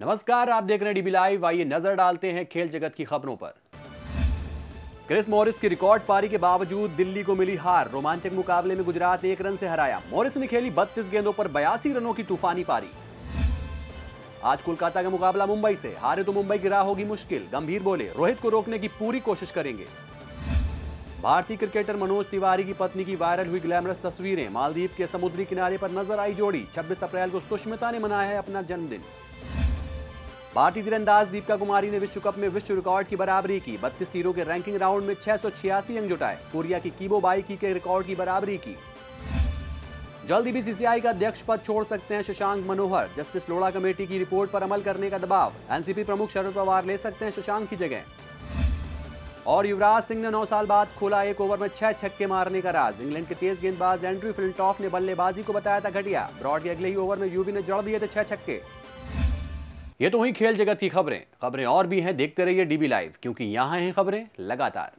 नमस्कार, आप देख रहे हैं डीबी लाइव। आइए नज़र डालते हैं खेल जगत की खबरों पर। क्रिस मॉरिस की रिकॉर्ड पारी के बावजूद दिल्ली को मिली हार। रोमांचक मुकाबले में गुजरात एक रन से हराया। मॉरिस ने खेली 32 गेंदों पर बयासी रनों की तूफानी पारी। आज कोलकाता का मुकाबला मुंबई से। हारे तो मुंबई राह होगी मुश्किल। गंभीर बोले, रोहित को रोकने की पूरी कोशिश करेंगे। भारतीय क्रिकेटर मनोज तिवारी की पत्नी की वायरल हुई ग्लैमरस तस्वीरें। मालदीव के समुद्री किनारे पर नज़र आई जोड़ी। 26 अप्रैल को सुष्मिता ने मनाया है अपना जन्मदिन। भारतीय तीरंदाज दीपिका कुमारी ने विश्व कप में विश्व रिकॉर्ड की बराबरी की। 32 तीरों के रैंकिंग राउंड में छह अंक जुटाए। कोरिया की कीबो बाई की के रिकॉर्ड की बराबरी की। जल्द ही बीसीसीआई का अध्यक्ष पद छोड़ सकते हैं शशांक मनोहर। जस्टिस लोढ़ा कमेटी की रिपोर्ट पर अमल करने का दबाव। एनसीपी प्रमुख शरद पवार ले सकते हैं शशांक की जगह। और युवराज सिंह ने नौ साल बाद खोला एक ओवर में छह छक्के मारने का राज। इंग्लैंड के तेज गेंदबाज एंड्रू फिल्टॉफ ने बल्लेबाजी को बताया था घटिया। ब्रॉड के अगले ही ओवर में यूवी ने जड़ दिए थे छह छक्के। ये तो हुई खेल जगत की खबरें। खबरें और भी हैं, देखते रहिए डीबी लाइव क्योंकि यहाँ हैं खबरें लगातार।